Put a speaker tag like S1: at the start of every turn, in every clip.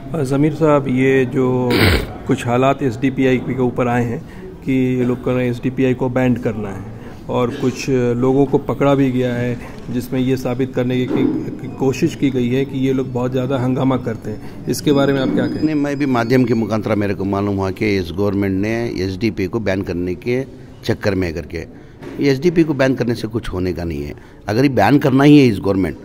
S1: ज़मीर साहब ये जो कुछ हालात एस डी पी आई के ऊपर आए हैं कि ये लोग कर रहे हैं एस डी पी आई को बैंड करना है और कुछ लोगों को पकड़ा भी गया है जिसमें ये साबित करने की, की कोशिश की गई है कि ये लोग बहुत ज़्यादा हंगामा करते हैं। इसके बारे में आप क्या कहें?
S2: मैं भी माध्यम के मुखांतरा मेरे को मालूम हुआ कि इस गवर्नमेंट ने एस डी पी को बैन करने के चक्कर में करके एस डी पी को बैन करने से कुछ होने का नहीं है। अगर ये बैन करना ही है इस गवर्नमेंट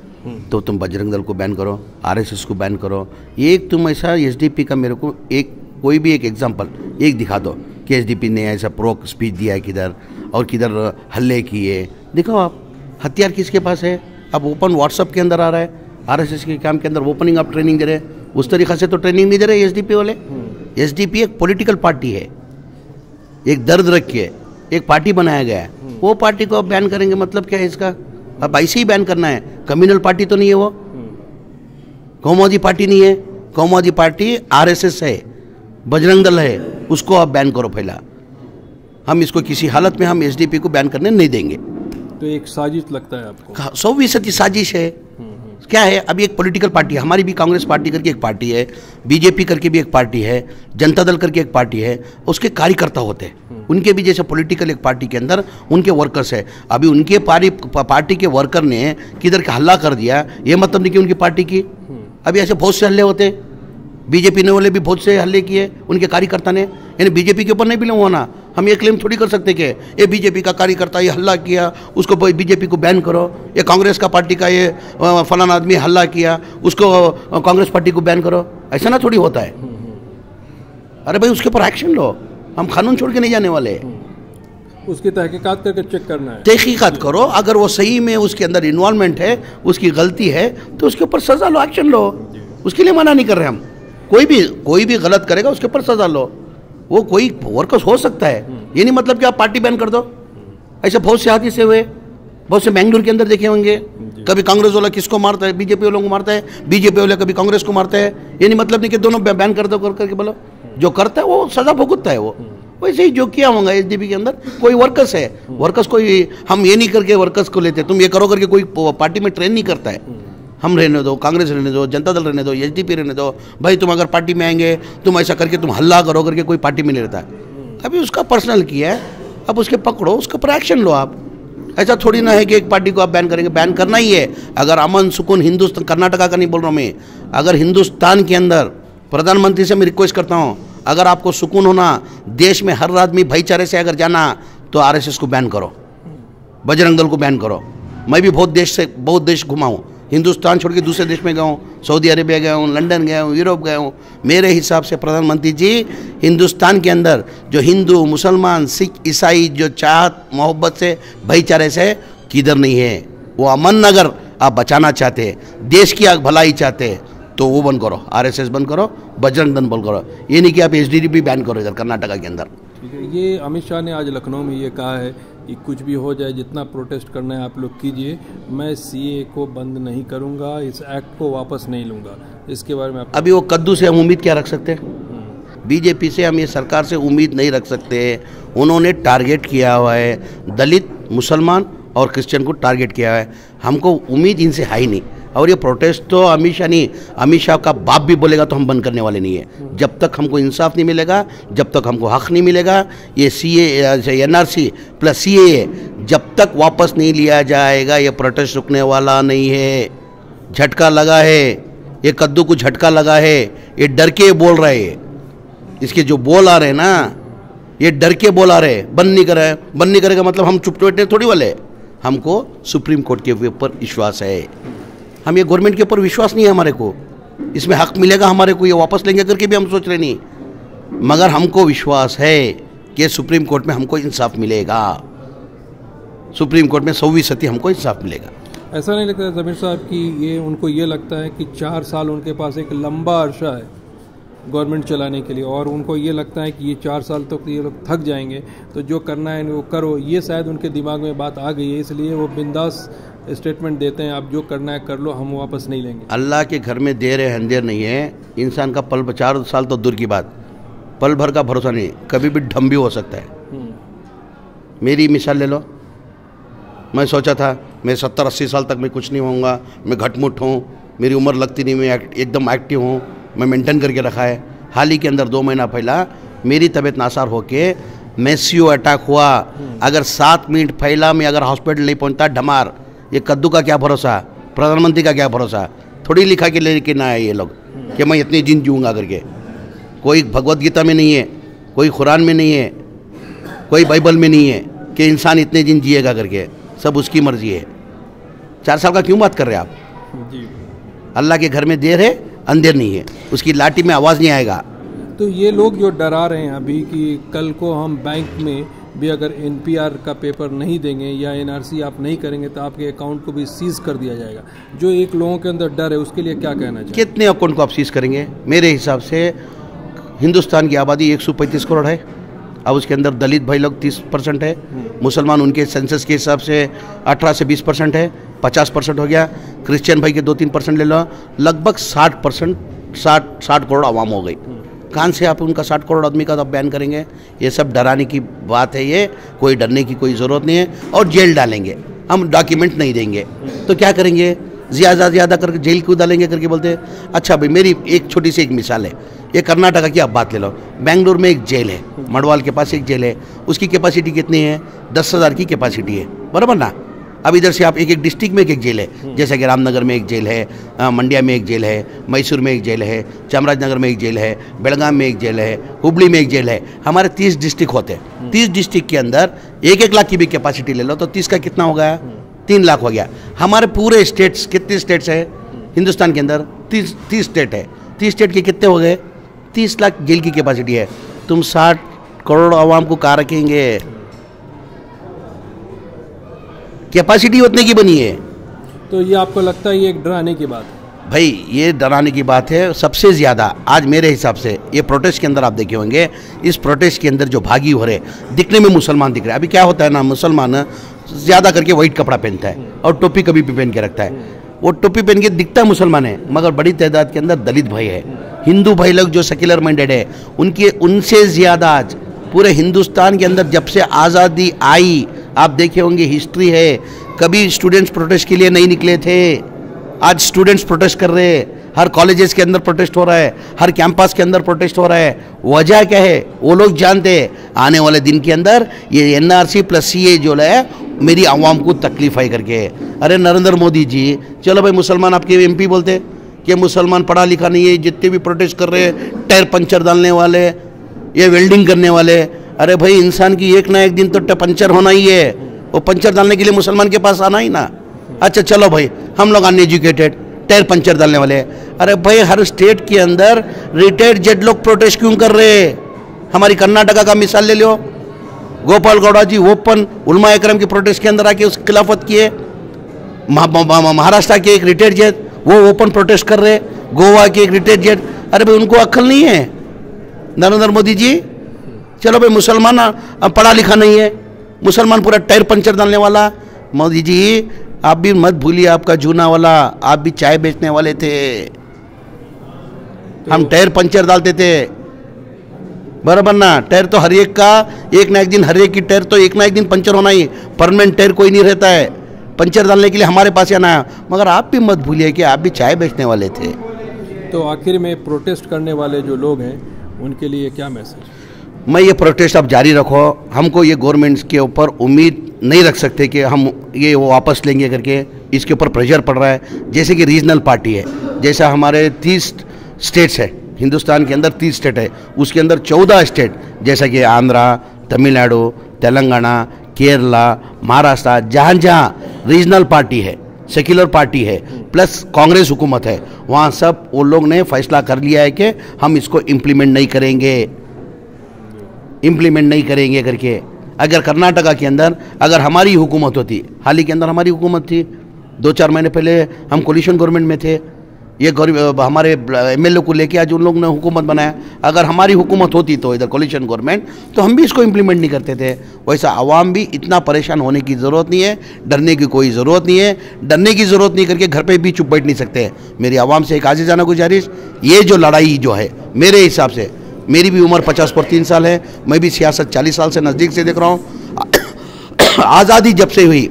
S2: तो तुम बजरंग दल को बैन करो, आरएसएस को बैन करो। एक तुम ऐसा एसडीपी का मेरे को एक, कोई भी एक एग्ज़ाम्पल एक दिखा दो कि एस ने ऐसा प्रो स्पीच दिया है किधर और किधर हल्ले किए। दिखाओ आप, हथियार किसके पास है? अब ओपन व्हाट्सअप के अंदर आ रहा है, आरएसएस के काम के अंदर ओपनिंग आप ट्रेनिंग दे रहे हैं। उस तरीक़ा से तो ट्रेनिंग नहीं दे रहे एसडीपी वाले। एसडीपी एक पॉलिटिकल पार्टी है, एक दर्द रखिए एक पार्टी बनाया गया है। वो पार्टी को आप बैन करेंगे मतलब क्या है इसका? अब ऐसे ही बैन करना है। कम्युनल पार्टी तो नहीं है वो। कौमादी पार्टी नहीं है। कौमादी पार्टी आरएसएस है बजरंग दल है उसको आप बैन करो पहला। हम इसको किसी हालत में हम एसडीपी को बैन करने नहीं देंगे।
S1: तो एक साजिश लगता है आपको?
S2: सौ फ़ीसदी साजिश है। क्या है? अभी एक पॉलिटिकल पार्टी है। हमारी भी कांग्रेस पार्टी करके एक पार्टी है बीजेपी करके भी एक पार्टी है जनता दल करके एक पार्टी है उसके कार्यकर्ता होते हैं। उनके भी जैसे पॉलिटिकल एक पार्टी के अंदर उनके वर्कर्स है। अभी उनके पारी पार्टी के वर्कर ने किधर का हल्ला कर दिया ये मतलब नहीं कि उनकी पार्टी की। अभी ऐसे बहुत से हल्ले होते बीजेपी ने वाले भी बहुत से हल्ले किए उनके कार्यकर्ता ने। यानी बीजेपी के ऊपर नहीं बिलोंग होना। हम ये क्लेम थोड़ी कर सकते कि ये बीजेपी का कार्यकर्ता ये हल्ला किया उसको बीजेपी को बैन करो। ये कांग्रेस का पार्टी का ये फलाना आदमी हल्ला किया उसको कांग्रेस पार्टी को बैन करो। ऐसा ना थोड़ी होता है। अरे भाई उसके ऊपर एक्शन लो। हम कानून छोड़ के नहीं जाने वाले।
S1: उसकी तहकीकात करके चेक करना है।
S2: तहकीकात करो। अगर वो सही में उसके अंदर इन्वॉल्वमेंट है उसकी गलती है तो उसके ऊपर सजा लो एक्शन लो। उसके लिए मना नहीं कर रहे हम। कोई भी कोई भी गलत करेगा उसके ऊपर सजा लो। वो कोई वर्कर्स हो सकता है। ये नहीं मतलब कि आप पार्टी बैन कर दो। ऐसे बहुत से हाथी से हुए। बहुत से मैंगलोर के अंदर देखे होंगे। कभी कांग्रेस वाला किसको मारता है? बीजेपी वालों को मारता है। बीजेपी वाले कभी कांग्रेस को मारता है। ये नहीं मतलब नहीं कि दोनों बैन कर दो कर करके बोलो। जो करता है वो सजा भुगतता है वो। वैसे ही जो किया होगा एसडीपी के अंदर कोई वर्कर्स है। वर्कर्स कोई हम ये नहीं करके वर्कर्स को लेते। तुम ये करो करके कोई पार्टी में ट्रेन नहीं करता है। हम रहने दो, कांग्रेस रहने दो, जनता दल रहने दो एचडीपी रहने दो। भाई, तुम अगर पार्टी में आएँगे, तुम ऐसा करके तुम हल्ला करो, करके कोई पार्टी में नहीं रहता। है अभी उसका पर्सनल किया है। अब उसके पकड़ो, उसका पर एक्शन लो आप। ऐसा थोड़ी ना है कि एक पार्टी को आप बैन करेंगे। बैन करना ही है। अगर अमन, सुकून, हिंदुस्तान, कर्नाटका का नहीं बोल रहा हूँ मैं। अगर हिंदुस्तान के अंदर प्रधानमंत्री से मैं रिक्वेस्ट करता हूँ, अगर आपको सुकून होना, देश में हर आदमी भाईचारे से अगर जाना तो आरएसएस को बैन करो। बजरंग दल को बैन करो। मैं भी बहुत देश से, बहुत देश घुमा हूँ। हिंदुस्तान छोड़ के दूसरे देश में गया हूँ, सऊदी अरेबिया गया हूँ, लंदन गया हूँ, यूरोप गया हूँ, मेरे हिसाब से प्रधानमंत्री जी, हिंदुस्तान के अंदर जो हिंदू, मुसलमान, सिख, ईसाई जो चाहत, मोहब्बत से, भाईचारे से किधर नहीं है। वो अमन नगर आप बचाना चाहते हैं, देश की आग भलाई चाहते हैं तो वो बंद करो, आरएसएस बंद करो, बजरंग दल बंद करो। ये नहीं कि आप एच बैन करो इधर कर्नाटका के अंदर।
S1: ये अमित शाह ने आज लखनऊ में ये कहा है कि कुछ भी हो जाए, जितना प्रोटेस्ट करना है आप लोग कीजिए। मैं सीए को बंद नहीं करूँगा, इस एक्ट को वापस नहीं लूँगा। इसके बारे में
S2: अभी वो कद्दू से हम उम्मीद क्या रख सकते हैं? बीजेपी से हम ये सरकार से उम्मीद नहीं रख सकते। उन्होंने टारगेट किया हुआ है। दलित, मुसलमान और क्रिश्चियन को टारगेट किया हुआ है। हमको उम्मीद इनसे है ही नहीं। और ये प्रोटेस्ट तो अमित शाह नहीं अमित शाह का बाप भी बोलेगा तो हम बंद करने वाले नहीं है। जब तक हमको इंसाफ नहीं मिलेगा जब तक हमको हक नहीं मिलेगा ये C N R C plus C A जब तक वापस नहीं लिया जाएगा ये प्रोटेस्ट रुकने वाला नहीं है। झटका लगा है ये कद्दू को झटका लगा है ये डर के बोल रहे हैं। इसके जो बोल आ रहे हैं ना ये डर के बोल आ रहे बंद नहीं करे बंद नहीं करेगा मतलब हम चुप बैठे थोड़ी वाले हमको सुप्रीम कोर्ट के ऊपर विश्वास है। हम ये गवर्नमेंट के ऊपर विश्वास नहीं है हमारे को। इसमें हक मिलेगा हमारे को, ये वापस लेंगे करके भी हम सोच रहे नहीं। मगर हमको विश्वास है कि सुप्रीम कोर्ट में हमको इंसाफ मिलेगा। सुप्रीम कोर्ट में सौवीं सती हमको इंसाफ मिलेगा।
S1: ऐसा नहीं लगता जमीर साहब कि ये, उनको ये लगता है कि चार साल उनके पास एक लंबा अरसा है। गवर्नमेंट चलाने के लिए। और उनको ये लगता है कि ये चार साल तक तो ये लोग थक जाएँगे तो जो करना है वो करो। ये शायद उनके दिमाग में बात आ गई है इसलिए वो बिंदास स्टेटमेंट देते हैं आप जो करना है कर लो हम वापस नहीं लेंगे।
S2: अल्लाह के घर में देर है अंधेर नहीं है। इंसान का पल चार साल तो दूर की बात। पल भर का भरोसा नहीं कभी भी ढम भी हो सकता है। हम्म। मेरी मिसाल ले लो। मैं सोचा था मैं सत्तर अस्सी साल तक मैं कुछ नहीं होऊँगा मैं घटमुट हूँ मेरी उम्र लगती नहीं मैं एकदम एक्टिव हूँ। मैं मेंटेन करके रखा है। हाल ही के अंदर दो महीना पहला मेरी तबीयत नासार होके मेसियो अटैक हुआ। अगर सात मिनट पहला में अगर हॉस्पिटल नहीं पहुँचता ढमार ये कद्दू का क्या भरोसा? प्रधानमंत्री का क्या भरोसा? थोड़ी लिखा के लेके ना आए ये लोग कि मैं इतनी दिन जीऊँगा करके कोई भगवत गीता में नहीं है कोई कुरान में नहीं है कोई बाइबल में नहीं है कि इंसान इतने दिन जिएगा करके सब उसकी मर्ज़ी है। चार साल का क्यों बात कर रहे हैं आप? अल्लाह के घर में देर है? अंधेर नहीं है। उसकी लाठी में आवाज़ नहीं आएगा।
S1: तो ये लोग जो डरा रहे हैं अभी कि कल को हम बैंक में भी अगर एनपीआर का पेपर नहीं देंगे या एनआरसी आप नहीं करेंगे तो आपके अकाउंट को भी सीज कर दिया जाएगा। जो एक लोगों के अंदर डर है उसके लिए क्या कहना चाहिए?
S2: कितने अकाउंट को आप सीज करेंगे? मेरे हिसाब से हिंदुस्तान की आबादी 135 करोड़ है। अब उसके अंदर दलित भाई लोग 30 परसेंट है, मुसलमान उनके सेंसस के हिसाब से 18 से 20 परसेंट है 50 परसेंट हो गया। क्रिश्चियन भाई के दो तीन परसेंट ले लो, लगभग 60 परसेंट, साठ साठ करोड़ आवाम हो गई। कहाँ से आप उनका साठ करोड़ आदमी का आप बैन करेंगे? ये सब डराने की बात है ये, कोई डरने की कोई ज़रूरत नहीं है, और जेल डालेंगे। हम डॉक्यूमेंट नहीं देंगे। तो क्या करेंगे? ज़्यादा ज़्यादा करके जेल क्यों डालेंगे करके बोलते हैं? अच्छा भाई, मेरी एक छोटी सी एक मिसाल है। ये कर्नाटका की आप बात ले लो। बेंगलुरु में एक जेल है मड़वाल के पास एक जेल है। उसकी कैपेसिटी कितनी है? दस हज़ार की कैपेसिटी है। बराबर ना? अब इधर से आप एक एक डिस्ट्रिक्ट में एक एक जेल है। जैसे कि रामनगर में एक जेल है मंडिया में एक जेल है मैसूर में एक जेल है चामराजनगर में एक जेल है बेलगाम में एक जेल है हुबली में एक जेल है। हमारे तीस डिस्ट्रिक्ट होते हैं। तीस डिस्ट्रिक्ट के अंदर एक एक लाख की भी कैपेसिटी ले लो तो तीस का कितना हो गया? तीन लाख हो गया। हमारे पूरे स्टेट्स कितने स्टेट्स है? हिंदुस्तान के अंदर तीस तीस स्टेट है। तीस स्टेट के कितने हो गए? तीस लाख जेल की कैपेसिटी है। तुम साठ करोड़ आवाम को कहाँ रखेंगे? कैपेसिटी उतने की बनी है।
S1: तो ये आपको लगता है ये एक डराने की बात है?
S2: भाई ये डराने की बात है सबसे ज़्यादा। आज मेरे हिसाब से ये प्रोटेस्ट के अंदर आप देखे होंगे इस प्रोटेस्ट के अंदर जो भागी हो रहे दिखने में मुसलमान दिख रहे हैं। अभी क्या होता है ना मुसलमान ज़्यादा करके वाइट कपड़ा पहनता है और टोपी कभी भी पहन के रखता है। वो टोपी पहन के दिखता है मुसलमान है मगर बड़ी तादाद के अंदर दलित भाई है। हिंदू भाई लोग जो सेक्युलर माइंडेड है, उनके, उनसे ज़्यादा आज पूरे हिंदुस्तान के अंदर जब से आज़ादी आई, आप देखे होंगे हिस्ट्री है, कभी स्टूडेंट्स प्रोटेस्ट के लिए नहीं निकले थे, आज स्टूडेंट्स प्रोटेस्ट कर रहे हैं, हर कॉलेजेस के अंदर प्रोटेस्ट हो रहा है, हर कैंपस के अंदर प्रोटेस्ट हो रहा है, वजह क्या है, वो लोग जानते हैं, आने वाले दिन के अंदर ये एनआरसी प्लस सी जो है, मेरी आवाम को तकलीफ़ आई करके अरे नरेंद्र मोदी जी, चलो भाई मुसलमान आपके एमपी बोलते कि मुसलमान पढ़ा लिखा नहीं है, जितने भी प्रोटेस्ट कर रहे हैं, टायर पंचर डालने वाले, ये वेल्डिंग करने वाले। अरे भाई, इंसान की एक ना एक दिन तो पंचर होना ही है। वो पंचर डालने के लिए मुसलमान के पास आना ही ना। अच्छा चलो भाई, हम लोग अनएजुकेटेड टायर पंचर डालने वाले अरे भाई, हर स्टेट के अंदर रिटायर्ड जेड लोग प्रोटेस्ट क्यों कर रहे हैं? हमारी कर्नाटका का मिसाल ले लो। गोपाल गौड़ा जी ओपन उलमा एकरम के प्रोटेस्ट के अंदर आके उस खिलाफत किए। महा- महा- महा- महाराष्ट्र के एक रिटायर्ड जेट वो ओपन प्रोटेस्ट कर रहे गोवा के एक रिटायर्ड जेट। अरे भाई उनको अक्ल नहीं है? नरेंद्र मोदी जी चलो भाई मुसलमान पढ़ा लिखा नहीं है। मुसलमान पूरा टायर पंचर डालने वाला। मोदी जी आप भी मत भूलिए आपका जूना वाला आप भी चाय बेचने वाले थे। हम टायर पंचर डालते थे। बराबर ना टायर तो हर एक का एक ना एक दिन हर एक की टायर तो एक ना एक दिन पंचर होना ही। परमानेंट टायर कोई नहीं रहता है। पंचर डालने के लिए हमारे पास ही आना है? मगर आप भी मत भूलिए कि आप भी चाय बेचने वाले थे।
S1: तो आखिर में प्रोटेस्ट करने वाले जो लोग हैं उनके लिए क्या मैसेज?
S2: मैं ये प्रोटेस्ट आप जारी रखो। हमको ये गवर्नमेंट के ऊपर उम्मीद नहीं रख सकते कि हम ये वो वापस लेंगे करके। इसके ऊपर प्रेशर पड़ रहा है। जैसे कि रीजनल पार्टी है। जैसा हमारे तीस स्टेट्स है। हिंदुस्तान के अंदर तीस स्टेट है। उसके अंदर चौदह स्टेट जैसा कि आंध्रा तमिलनाडु तेलंगाना केरला, महाराष्ट्र जहाँ जहाँ रीजनल पार्टी है सेक्युलर पार्टी है प्लस कांग्रेस हुकूमत है, वहाँ सब वो लोग ने फैसला कर लिया है कि हम इसको इम्प्लीमेंट नहीं करेंगे। इम्प्लीमेंट नहीं करेंगे करके अगर कर्नाटका के अंदर, अगर हमारी हुकूमत होती, हाल ही के अंदर हमारी हुकूमत थी, दो चार महीने पहले हम कोलिशन गवर्नमेंट में थे ये गौर- हमारे एम को लेके आज उन लोगों ने हुकूमत बनाया। अगर हमारी हुकूमत होती तो इधर कोलिशन गवर्नमेंट तो हम भी इसको इम्प्लीमेंट नहीं करते थे। वैसा आवाम भी इतना परेशान होने की ज़रूरत नहीं है, डरने की कोई ज़रूरत नहीं है, डरने की ज़रूरत नहीं करके घर पे भी चुप बैठ नहीं सकते। मेरी आवाम से एक आजीजाना गुजारिश, ये जो लड़ाई जो है, मेरे हिसाब से, मेरी भी उम्र पचास पर तीन साल है, मैं भी सियासत चालीस साल से नज़दीक से देख रहा हूँ। आज़ादी जब से हुई,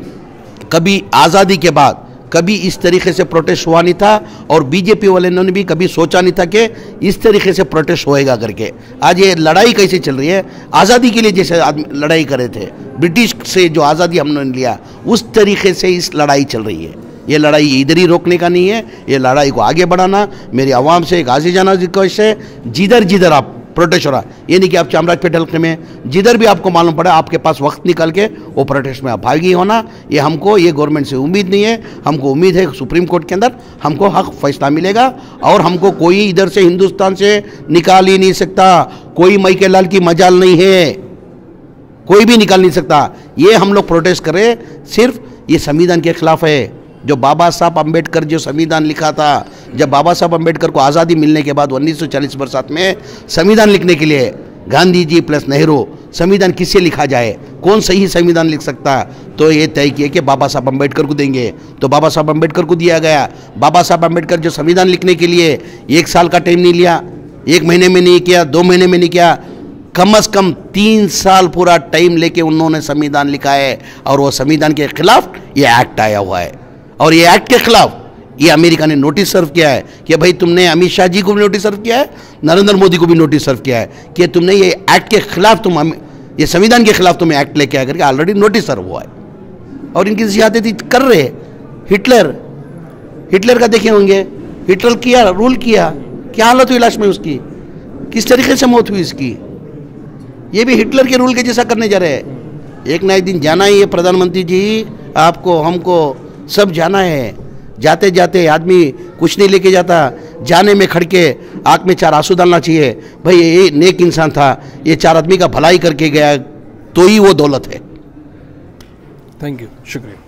S2: कभी आज़ादी के बाद कभी इस तरीके से प्रोटेस्ट हुआ नहीं था और बीजेपी वाले ने भी कभी सोचा नहीं था कि इस तरीके से प्रोटेस्ट होएगा करके। आज ये लड़ाई कैसे चल रही है? आज़ादी के लिए जैसे आदमी लड़ाई करे थे, ब्रिटिश से जो आज़ादी हमने लिया, उस तरीके से इस लड़ाई चल रही है। ये लड़ाई इधर ही रोकने का नहीं है, ये लड़ाई को आगे बढ़ाना। मेरी आवाम से एक आजीजाना रिक्वेस्ट है, जिधर जिधर आप प्रोटेस्ट हो रहा ये नहीं कि आप चामराजपेट हल्के में जिधर भी आपको मालूम पड़े, आपके पास वक्त निकल के वो प्रोटेस्ट में आप भागी होना ये हमको, ये गवर्नमेंट से उम्मीद नहीं है। हमको उम्मीद है सुप्रीम कोर्ट के अंदर हमको हक, फैसला मिलेगा और हमको कोई इधर से हिंदुस्तान से निकाल ही नहीं सकता। कोई मई के लाल की मजाल नहीं है। कोई भी निकाल नहीं सकता। ये हम लोग प्रोटेस्ट करें सिर्फ़ ये संविधान के खिलाफ है। जो बाबा साहब अंबेडकर जो संविधान लिखा था, जब बाबा साहब अंबेडकर को आज़ादी मिलने के बाद 1940 बरसात में संविधान लिखने के लिए गांधी जी प्लस नेहरू, संविधान किससे लिखा जाए? कौन सही संविधान लिख सकता? तो ये तय किया कि बाबा साहब अंबेडकर को देंगे। तो बाबा साहब अंबेडकर को दिया गया। बाबा साहब अंबेडकर जो संविधान लिखने के लिए एक साल का टाइम नहीं लिया, एक महीने में नहीं किया, दो महीने में नहीं किया, कम अज़ कम तीन साल पूरा टाइम लेके उन्होंने संविधान लिखा है और वो संविधान के खिलाफ ये एक्ट आया हुआ है। और ये एक्ट के खिलाफ, ये अमेरिका ने नोटिस सर्व किया है कि भाई तुमने अमित शाह जी को भी नोटिस सर्व किया है, नरेंद्र मोदी को भी नोटिस सर्व किया है कि तुमने ये एक्ट के खिलाफ तुम ये संविधान के खिलाफ तुम्हें एक्ट लेके आकर के ऑलरेडी नोटिस सर्व हुआ है। और इनकी ज्यादती कर रहे हिटलर हिटलर का देखे होंगे। हिटलर किया रूल किया। क्या हालत हुई लास्ट में उसकी? किस तरीके से मौत हुई इसकी? ये भी हिटलर के रूल के जैसा करने जा रहे हैं। एक ना एक दिन जाना ही है प्रधानमंत्री जी, आपको, हमको सब जाना है। जाते जाते आदमी कुछ नहीं लेके जाता। जाने में खड़के आँख में चार आँसू डालना चाहिए। भाई, ये नेक इंसान था। ये चार आदमी का भलाई करके गया तो ही वो दौलत है।
S1: थैंक यू शुक्रिया।